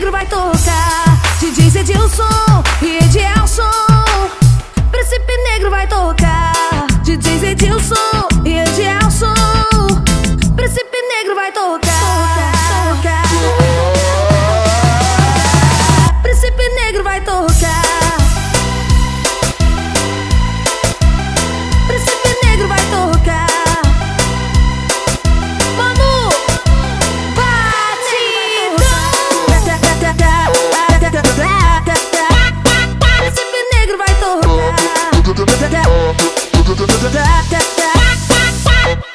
negro vai tocar.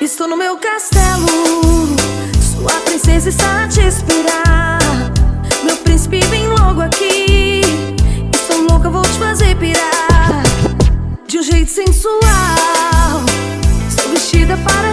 Estou no meu castelo Sua princesa está a te esperar. Meu príncipe vem logo aqui Estou louca, vou te fazer pirar. De um jeito sensual Estou vestida para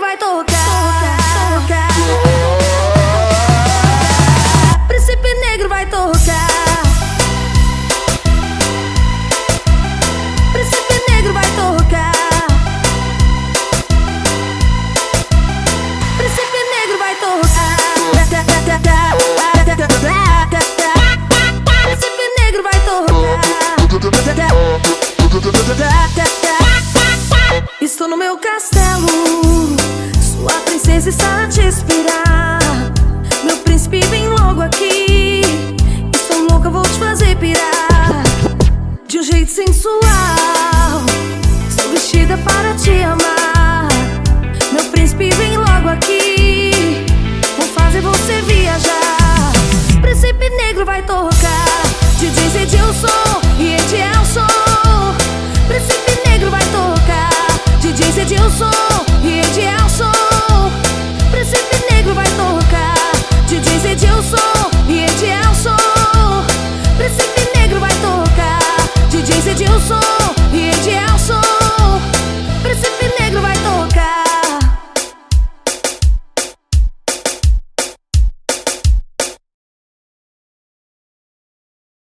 sempre vai tocar. tocar, tocar. Príncipe negro vai tocar. Príncipe negro vai tocar. Príncipe negro vai tocar. Príncipe negro vai tocar. Estou no meu castelo. ojos.